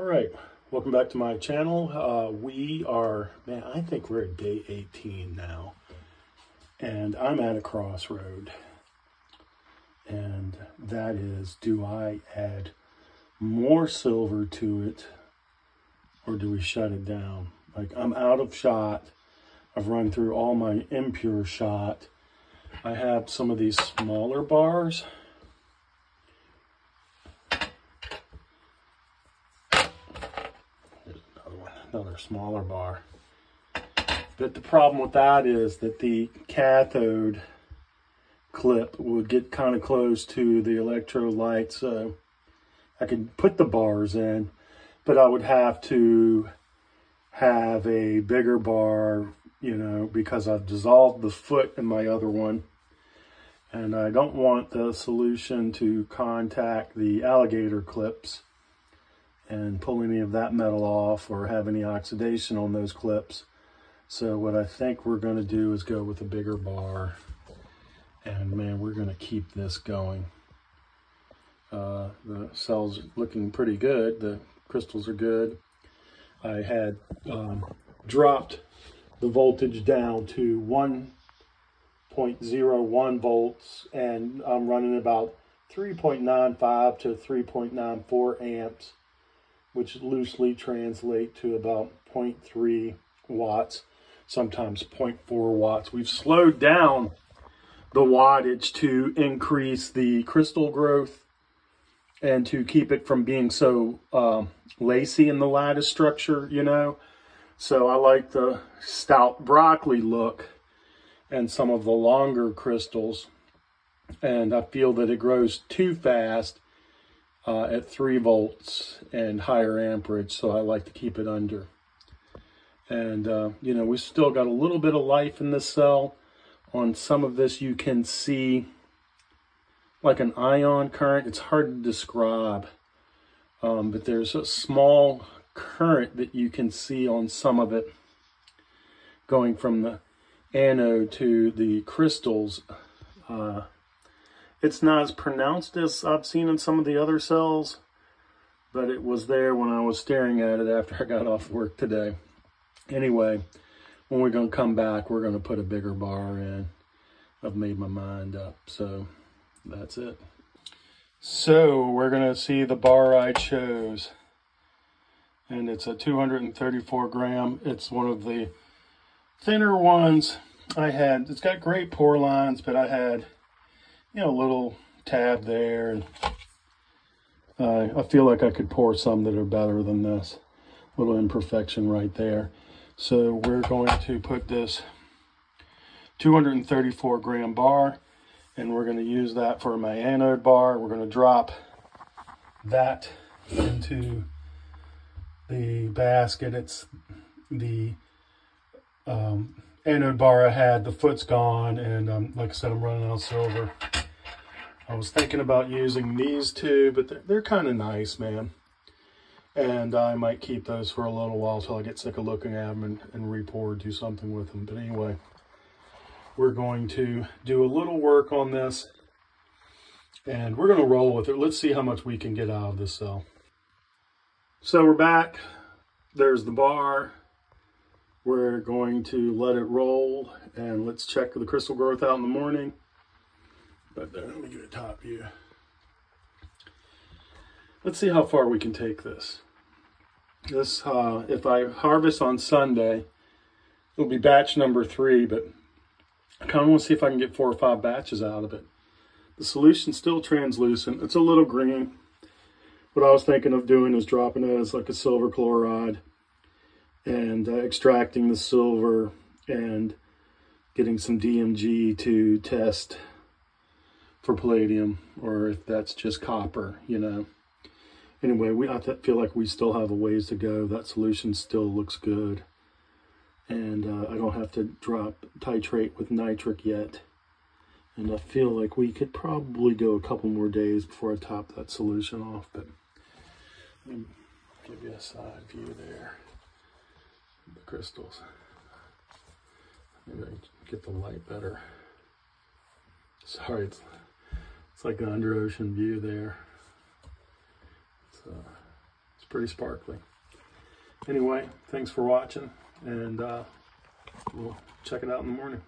All right, welcome back to my channel. Uh, we are, man, I think we're at day 18 now. And I'm at a crossroad. And that is, do I add more silver to it or do we shut it down? Like I'm out of shot. I've run through all my impure shot. I have some of these smaller bars. Another smaller bar. But the problem with that is that the cathode clip would get kind of close to the electrolyte. So I could put the bars in, but I would have to have a bigger bar, you know, because I've dissolved the foot in my other one. And I don't want the solution to contact the alligator clips and pull any of that metal off or have any oxidation on those clips. So what I think we're going to do is go with a bigger bar. And man, we're going to keep this going. Uh, the cell's looking pretty good. The crystals are good. I had um, dropped the voltage down to 1.01 volts and I'm running about 3.95 to 3.94 amps which loosely translate to about 0.3 watts, sometimes 0.4 watts. We've slowed down the wattage to increase the crystal growth and to keep it from being so uh, lacy in the lattice structure, you know. So I like the stout broccoli look and some of the longer crystals. And I feel that it grows too fast uh, at 3 volts and higher amperage, so I like to keep it under. And, uh, you know, we still got a little bit of life in this cell. On some of this, you can see like an ion current. It's hard to describe, um, but there's a small current that you can see on some of it going from the anode to the crystals. Uh, it's not as pronounced as I've seen in some of the other cells, but it was there when I was staring at it after I got off work today. Anyway, when we're going to come back, we're going to put a bigger bar in. I've made my mind up, so that's it. So we're going to see the bar I chose. And it's a 234 gram. It's one of the thinner ones I had. It's got great pour lines, but I had you know, little tab there. And I feel like I could pour some that are better than this. Little imperfection right there. So we're going to put this 234 gram bar and we're going to use that for my anode bar. We're going to drop that into the basket. It's the um, bar I had, the foot's gone, and um, like I said, I'm running out of silver. I was thinking about using these two, but they're, they're kind of nice, man. And I might keep those for a little while till I get sick of looking at them and, and re-pour do something with them. But anyway, we're going to do a little work on this and we're going to roll with it. Let's see how much we can get out of this cell. So we're back. There's the bar. We're going to let it roll and let's check the crystal growth out in the morning. But uh, let me get a top view. Let's see how far we can take this. This, uh, if I harvest on Sunday, it'll be batch number three, but I kind of want to see if I can get four or five batches out of it. The solution's still translucent. It's a little green. What I was thinking of doing is dropping it as like a silver chloride and uh, extracting the silver and getting some DMG to test for palladium or if that's just copper, you know. Anyway, we I feel like we still have a ways to go. That solution still looks good. And uh, I don't have to drop titrate with nitric yet. And I feel like we could probably go a couple more days before I top that solution off. But let me give you a side view there. The crystals. Maybe I get the light better. Sorry, it's it's like an under ocean view there. It's, uh, it's pretty sparkly. Anyway, thanks for watching, and uh, we'll check it out in the morning.